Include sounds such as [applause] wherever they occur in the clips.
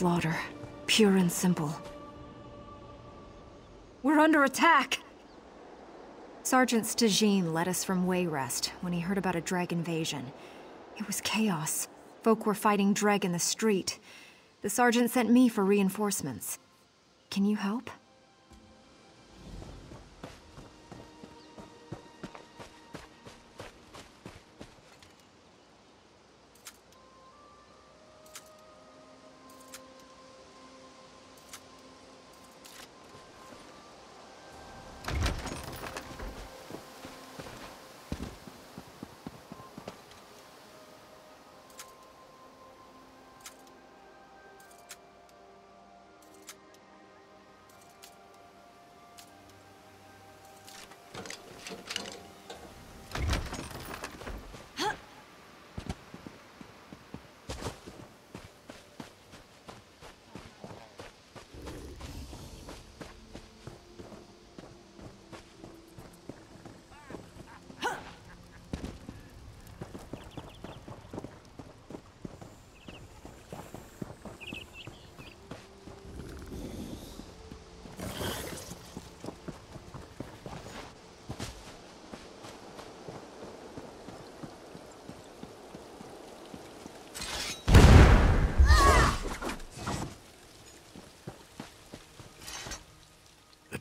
slaughter. Pure and simple. We're under attack! Sergeant Stajine led us from Wayrest when he heard about a Dreugh invasion. It was chaos. Folk were fighting Dreugh in the street. The sergeant sent me for reinforcements. Can you help?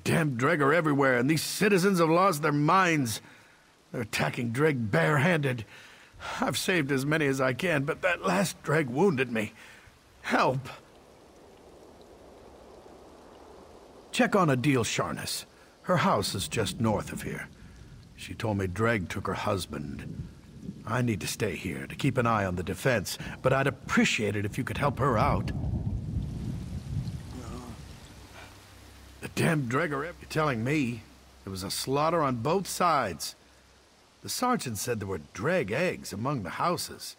Damn Dreugh are everywhere, and these citizens have lost their minds. They're attacking Dreugh barehanded. I've saved as many as I can, but that last Dreugh wounded me. Help! Check on Adil Sharnas. Her house is just north of here. She told me Dreugh took her husband. I need to stay here to keep an eye on the defense, but I'd appreciate it if you could help her out. Damn Dregor, you're telling me there was a slaughter on both sides. The sergeant said there were Dreugh eggs among the houses,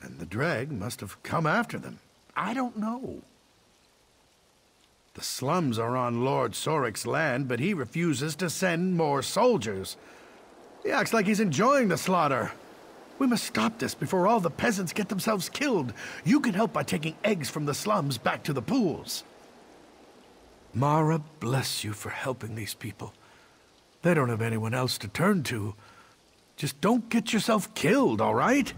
and the Dreugh must have come after them. I don't know. The slums are on Lord Sorik's land, but he refuses to send more soldiers. He acts like he's enjoying the slaughter. We must stop this before all the peasants get themselves killed. You can help by taking eggs from the slums back to the pools. Mara bless you for helping these people. They don't have anyone else to turn to. Just don't get yourself killed, all right?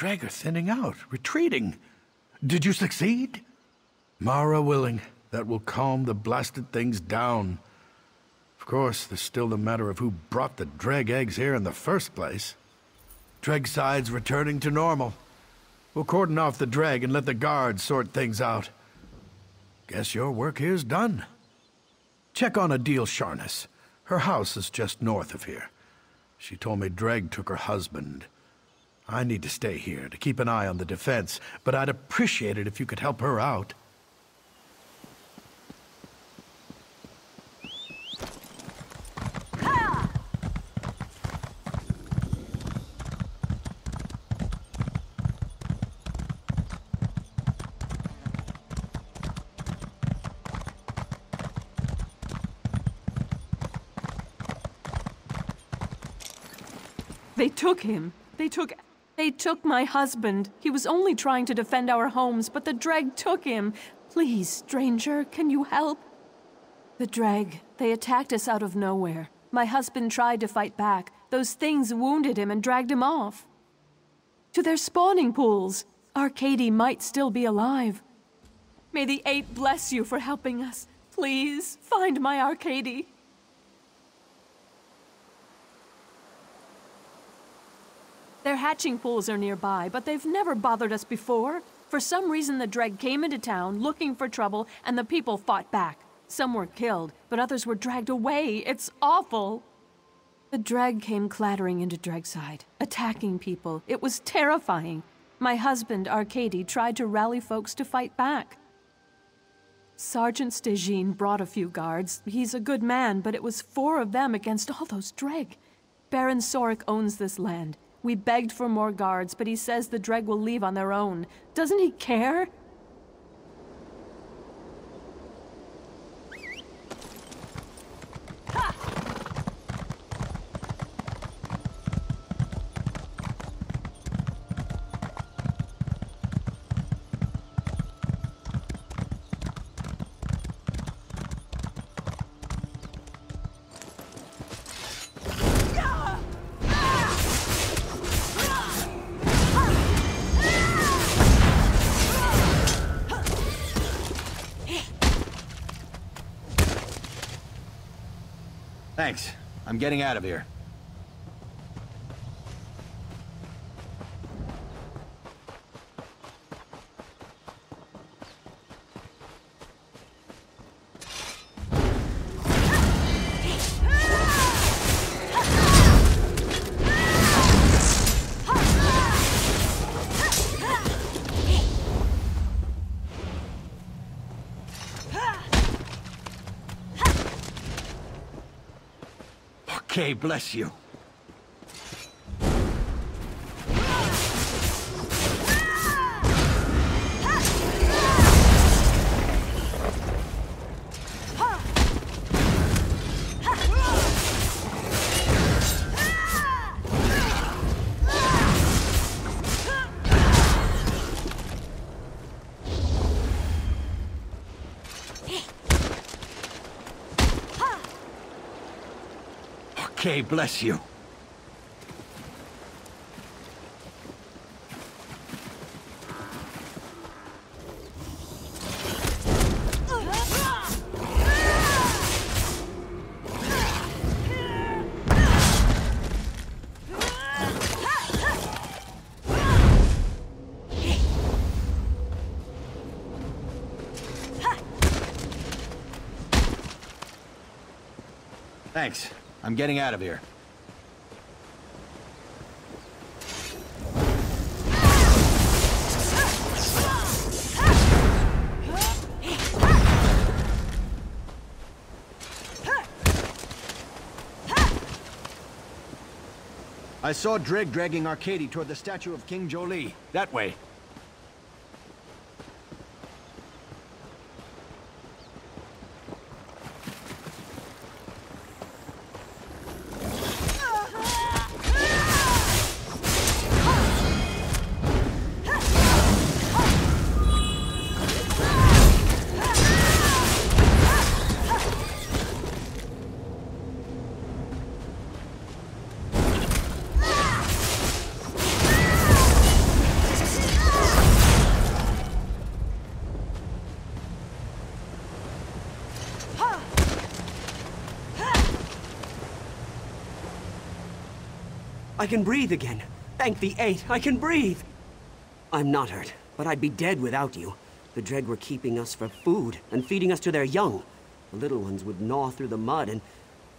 Drag are thinning out, retreating. Did you succeed? Mara willing, that will calm the blasted things down. Of course, there's still the matter of who brought the dreugh eggs here in the first place. Dreughside's returning to normal. We'll cordon off the dreugh and let the guards sort things out. Guess your work here's done. Check on Adil Sharnis. Her house is just north of here. She told me Dreugh took her husband. I need to stay here to keep an eye on the defense, but I'd appreciate it if you could help her out. They took him. They took... They took my husband. He was only trying to defend our homes, but the Dreugh took him. Please, stranger, can you help? The Dreugh. They attacked us out of nowhere. My husband tried to fight back. Those things wounded him and dragged him off. To their spawning pools. Arkady might still be alive. May the Eight bless you for helping us. Please, find my Arkady. Hatching pools are nearby, but they've never bothered us before. For some reason, the Dreugh came into town looking for trouble, and the people fought back. Some were killed, but others were dragged away. It's awful. The Dreugh came clattering into Dreughside, attacking people. It was terrifying. My husband, Arkady, tried to rally folks to fight back. Sergeant Stejine brought a few guards. He's a good man, but it was four of them against all those Dreg. Baron Sorik owns this land. We begged for more guards, but he says the Dreugh will leave on their own. Doesn't he care? I'm getting out of here. Okay, bless you. Okay, bless you. Thanks. I'm getting out of here. I saw Dreugh dragging Arkady toward the statue of King Joile. That way. I can breathe again. Thank the Eight, I can breathe. I'm not hurt, but I'd be dead without you. The Dreugh were keeping us for food and feeding us to their young. The little ones would gnaw through the mud and...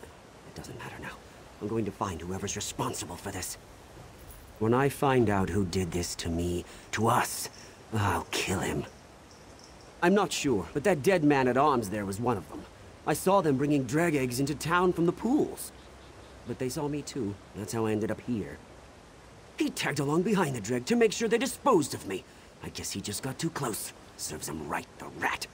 It doesn't matter now. I'm going to find whoever's responsible for this. When I find out who did this to me, to us, I'll kill him. I'm not sure, but that dead man at arms there was one of them. I saw them bringing dreugh eggs into town from the pools. But they saw me too. That's how I ended up here. He tagged along behind the dreugh to make sure they disposed of me. I guess he just got too close. Serves him right, the rat.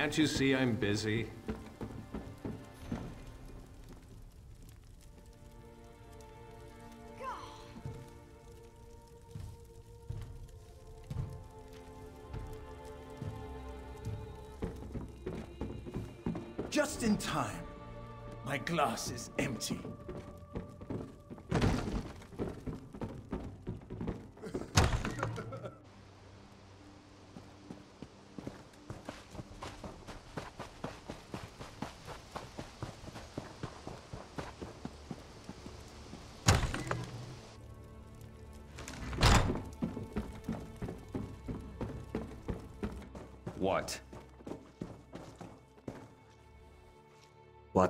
Can't you see I'm busy? Just in time. My glass is empty.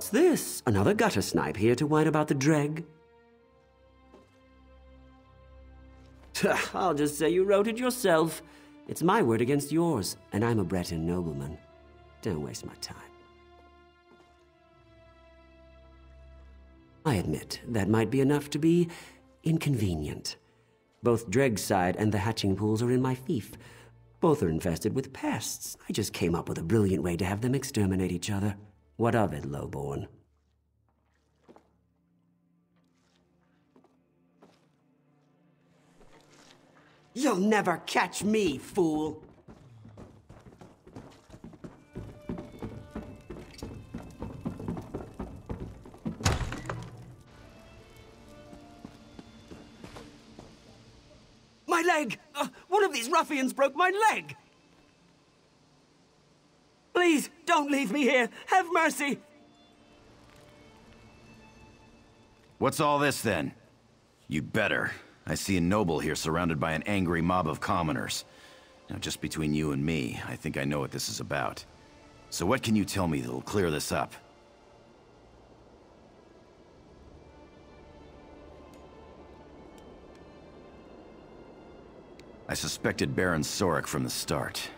What's this? Another gutter snipe here to whine about the dreugh? [sighs] I'll just say you wrote it yourself. It's my word against yours, and I'm a Breton nobleman. Don't waste my time. I admit, that might be enough to be inconvenient. Both Dreughside and the hatching pools are in my fief. Both are infested with pests. I just came up with a brilliant way to have them exterminate each other. What of it, lowborn? You'll never catch me, fool! My leg! Uh, one of these ruffians broke my leg! Please, don't leave me here! Have mercy! What's all this, then? You better. I see a noble here surrounded by an angry mob of commoners. Now, just between you and me, I think I know what this is about. So what can you tell me that'll clear this up? I suspected Baron Sorik from the start.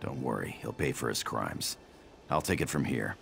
Don't worry, he'll pay for his crimes. I'll take it from here.